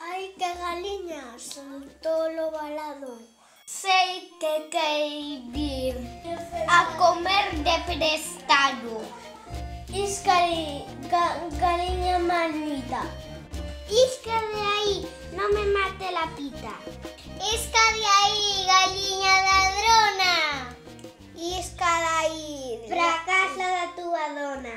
Ai que galiña soltou o balado. Sei que quei vir a comer de prestado. Iscari, ga, galiña manita. Isca de aí, non me mate la pita. Isca de aí, galiña ladrona. Isca de aí, pra casa da túa dona.